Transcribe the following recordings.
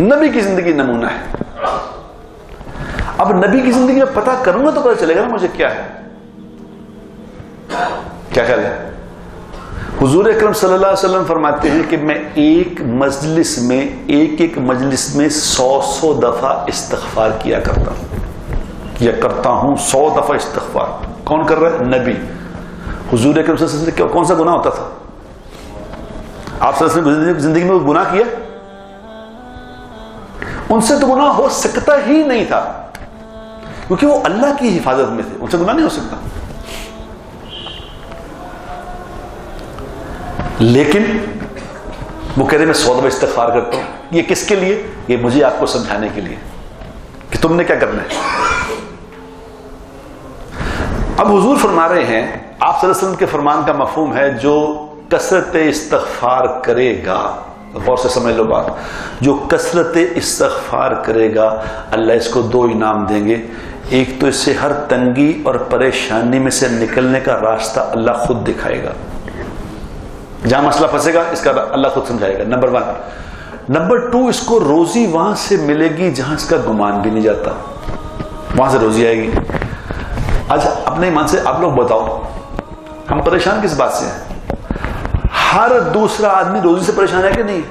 नबी की जिंदगी नमूना है अब नबी की जिंदगी में पता करूंगा तो पता चलेगा ना मुझे क्या है हुजूर अकरम सल्लल्लाहु अलैहि वसल्लम फरमाते हैं कि मैं एक मजलिस में, एक एक मजलिस में सौ सौ दफ़ा इस्तगफार किया करता हूँ। किया करता हूँ सौ दफ़ा इस्तगफार। कौन कर रहा है? नबी। हुजूर अकरम कौन सा गुनाह होता था? आप ज़िंदगी में गुनाह किया? उनसे तो गुनाह हो सकता ही नहीं था, क्योंकि वो अल्लाह की हिफाजत में थे। उनसे गुनाह नहीं हो सकता। लेकिन वो कह रहे, मैं सौ दफ़ा इस्तफार करता हूँ। ये किसके लिए? ये मुझे आपको समझाने के लिए कि तुमने क्या करना है। अब हुजूर फरमा रहे हैं, आप वसल्लम के फरमान का मफहूम है, जो कसरत इस्तफार करेगा। गौर से समझ लो बात। जो कसरत इस्तफार करेगा, अल्लाह इसको दो इनाम देंगे। एक तो इससे हर तंगी और परेशानी में से निकलने का रास्ता अल्लाह खुद दिखाएगा। जहाँ मसला फंसेगा, इसका अल्लाह खुद समझाएगा नंबर वन नंबर टू इसको रोजी वहाँ से मिलेगी जहाँ इसका गुमान भी नहीं जाता। वहाँ से रोजी आएगी। आज अपने ईमान से आप लोग बताओ, हम परेशान किस बात से हैं? हर दूसरा आदमी रोजी से परेशान है कि नहीं?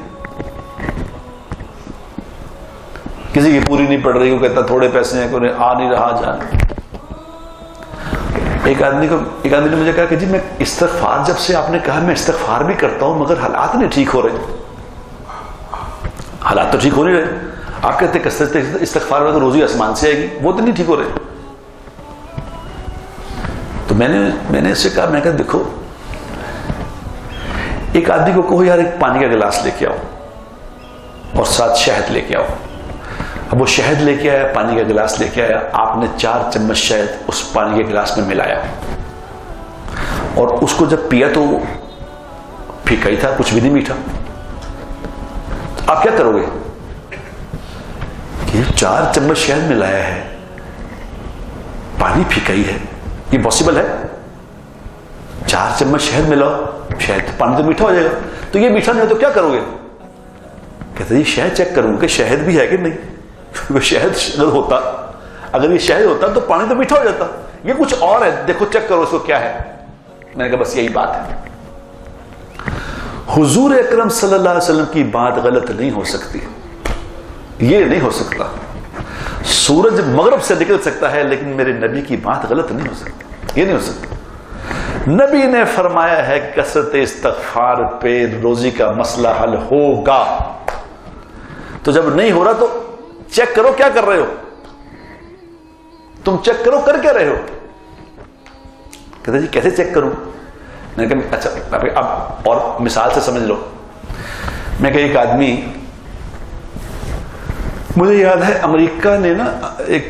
किसी की पूरी नहीं पड़ रही, वो कहता थोड़े पैसे हैं, कोई आ नहीं रहा, जा। एक आदमी को, एक आदमी ने मुझे कहा कि जी, मैं इस्तफार जब से आपने कहा, मैं इस्तफार भी करता हूँ, मगर हालात नहीं ठीक हो रहे। हालात तो ठीक हो नहीं रहे। आप कहते कसरत इस्तफार में तो रोजी आसमान से आएगी, वो तो नहीं ठीक हो रहे। तो मैंने मैंने इससे कहा, मैं कहा, देखो, एक आदमी को कहो, यार, एक पानी का गिलास लेके आओ और साथ शहद लेके आओ। अब वो शहद लेके आया, पानी का गिलास लेके आया। आपने चार चम्मच शहद उस पानी के गिलास में मिलाया। और उसको जब पिया तो फीका ही था, कुछ भी नहीं मीठा। तो आप क्या करोगे? कि चार चम्मच शहद मिलाया है, पानी फीका ही है। ये पॉसिबल है? चार चम्मच शहद मिलाओ, शहद पानी तो मीठा हो जाएगा। तो ये मीठा नहीं हो तो क्या करोगे? कहते ये शहद चेक करूँगा शहद भी है कि नहीं? क्योंकि शहद अगर होता। अगर ये शहद होता तो पानी तो मीठा हो जाता। ये कुछ और है, देखो चेक करो इसको क्या है। मैंने कहा बस यही बात है। हुजूर अकरम सल्लल्लाहु अलैहि वसल्लम की बात गलत नहीं हो सकती। ये नहीं हो सकता। सूरज मगरब से निकल सकता है, लेकिन मेरे नबी की बात गलत नहीं हो सकती। ये नहीं हो सकता। नबी ने फरमाया है, कसरत इस्तफार पे रोजी का मसला हल होगा। तो जब नहीं हो रहा तो चेक करो क्या कर रहे हो। तुम चेक करो कर क्या रहे हो। कहते, जी, कैसे चेक करूँ? मैंने कहा अच्छा अब और मिसाल से समझ लो। मैं कहा, एक आदमी, मुझे याद है, अमेरिका ने ना, एक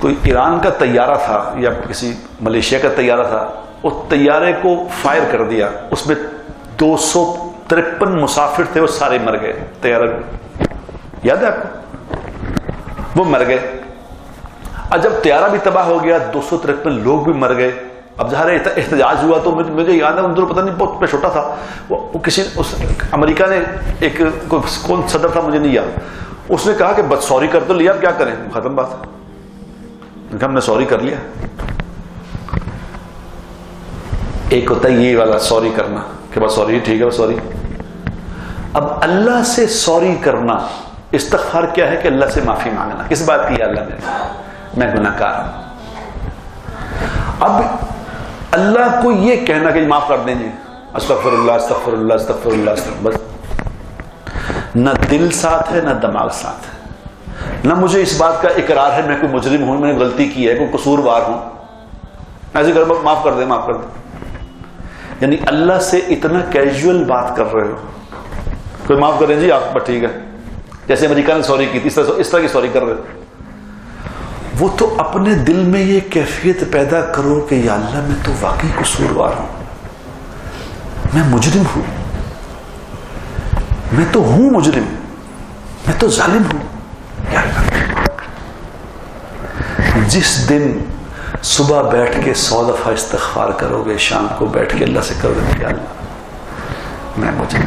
कोई ईरान का तैयारा था या किसी मलेशिया का तैयारा था, उस तैयारे को फायर कर दिया। उसमें दो सौ तिरपन मुसाफिर थे वो सारे मर गए, तैयारा याद है आपको? वो मर गए। और जब त्यारा भी तबाह हो गया दो सौ तिरपन लोग भी मर गए। अब जहाँ एहतजाज हुआ तो मुझे, मुझे याद है उन पता नहीं बहुत छोटा था। वो, वो किसी उस अमेरिका ने एक कौन सदर था मुझे नहीं याद। उसने कहा कि बस सॉरी कर तो लिया अब क्या करें? खत्म बात। हमने सॉरी कर लिया। एक होता है ये वाला सॉरी करना। कि बस सॉरी ठीक है सॉरी। अब अल्लाह से सॉरी करना इस्तफार क्या है कि अल्लाह से माफ़ी मांगना? किस बात की अल्लाह ने? मैं गुनाकार हूँ अब अल्लाह को यह कहना कि माफ़ कर देंगे। अस्तफरुल्लाह अस्तफरुल्लाह अस्तफरुल्लाह बस। न दिल साथ है, न दिमाग साथ है। ना मुझे इस बात का इकरार है, मैं कोई मुजरिम हूँ, मैंने गलती की है, कोई कसूरवार हूँ। ऐसे कर, माफ़ कर दे, माफ़ कर दे। यानी अल्लाह से इतना कैजुअल बात कर रहे हो। कोई माफ़ करें जी, आप ठीक है। जैसे अमेरिका ने सॉरी की, इस तरह इस तरह की सॉरी कर रहे वो तो अपने दिल में ये कैफियत पैदा करो कि अल्लाह, मैं तो वाकई कसूरवार हूँ। मैं मुजरिम हूँ। मैं तो हूँ मुजरिम। मैं तो जालिम हूँ। जिस दिन सुबह बैठ के सौ दफ़ा इस्तफार करोगे, शाम को बैठ के अल्लाह से करोगे अल्लाह, मैं मुझे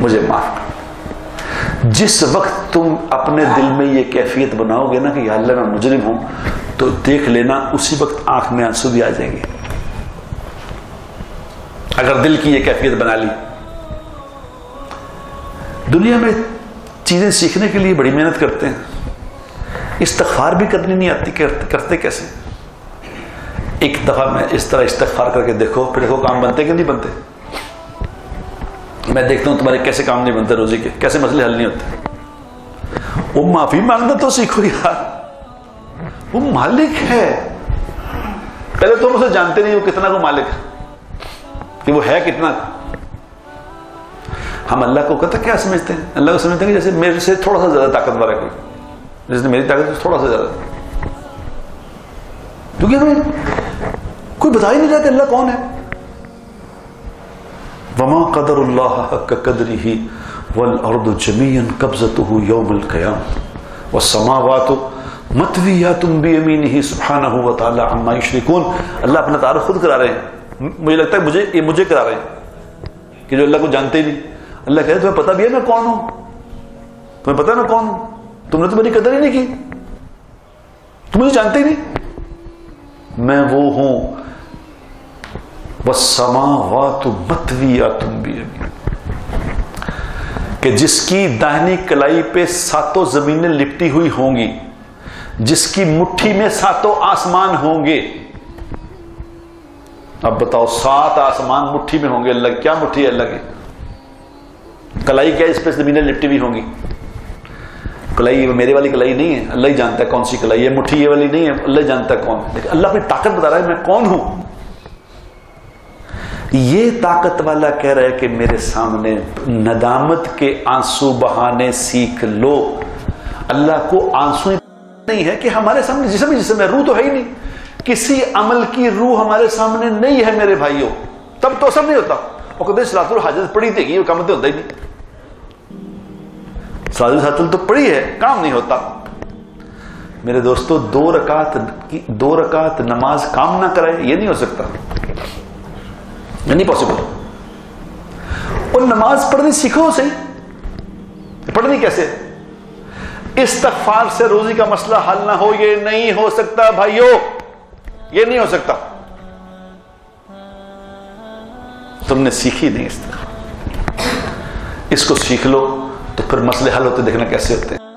मुझे माफ़ कर जिस वक्त तुम अपने दिल में ये कैफियत बनाओगे ना कि अल्लाह मैं मुजरिम हूँ तो देख लेना उसी वक्त आँख में आँसू भी आ जाएँगे। अगर दिल की ये कैफियत बना ली। दुनिया में चीज़ें सीखने के लिए बड़ी मेहनत करते हैं। इस्तफार भी करनी नहीं आती करते, कैसे? एक दफ़ा मैं इस तरह इस्तफार करके देखो फिर देखो काम बनते कि नहीं बनते। मैं देखता हूँ तुम्हारे कैसे काम नहीं बनते रोजी के, कैसे मसले हल नहीं होते। वो माफ़ी मांगना तो सीखो यार। वो मालिक है। पहले तुम उसे जानते नहीं हो कितना को मालिक है, कि वो है कितना। हम अल्लाह को कहते क्या समझते हैं? अल्लाह को समझते हैं कि जैसे मेरे से थोड़ा सा ज़्यादा ताकतवर है कोई। जैसे मेरी ताकत थोड़ा सा ज़्यादा। क्योंकि हमें कोई बता ही नहीं रहा कि अल्लाह कौन है। वमा कदर कदरी ही वल अर्द ज़मीन कब्जत यौमल कयाम। व समावात मतवी या तुम भी अमीन ही सुबहाना हुआ ताला अम्मा अल्लाह अपना तारुफ खुद करा रहे हैं। मुझे लगता है मुझे, ये मुझे करा रहे हैं। कि जो अल्लाह को जानते नहीं। अल्लाह कह रहे, तुम्हें पता भी है मैं कौन हूँ? तुम्हें पता है मैं कौन हूँ? तुमने तो मेरी कदर ही नहीं की। तुम मुझे जानते ही नहीं। मैं वो हूँ बस समा मतवी तुम भी कि जिसकी दाहिनी कलाई पे सातों जमीनें लिपटी हुई होंगी, जिसकी मुट्ठी में सातों आसमान होंगे। अब बताओ, सात आसमान मुट्ठी में होंगे अल्लाह क्या मुट्ठी है अल्लाह कलाई क्या इस पर जमीनें लिपटी हुई होंगी? कलाई मेरे वाली कलाई नहीं है, अल्लाह ही जानता है कौन सी कलाई है, मुट्ठी ये वाली नहीं है, अल्लाह जानता है कौन लेकिन अल्लाह अपनी ताकत बता रहा है, मैं कौन हूँ? ये ताकत वाला कह रहा है कि मेरे सामने नदामत के आँसू बहाने सीख लो। अल्लाह को आँसू नहीं है कि हमारे सामने जिसमें जिसमें रूह तो है ही नहीं। किसी अमल की रूह हमारे सामने नहीं है मेरे भाइयों। तब तो असर नहीं होता। और कहते सलातुल हाजत पड़ी देगी काम तो होता ही नहीं। सलातुल तो पड़ी है, काम नहीं होता। मेरे दोस्तों, दो रकात की दो रकात नमाज़ काम ना कराए, ये नहीं हो सकता। नहीं पॉसिबल और नमाज़ पढ़नी सीखो सही पढ़नी कैसे? इस इस्तफार से रोजी का मसला हल ना हो, ये नहीं हो सकता, भाइयों। ये नहीं हो सकता। तुमने सीखी नहीं इस तरह। इसको सीख लो तो फिर मसले हल होते देखना कैसे होते हैं।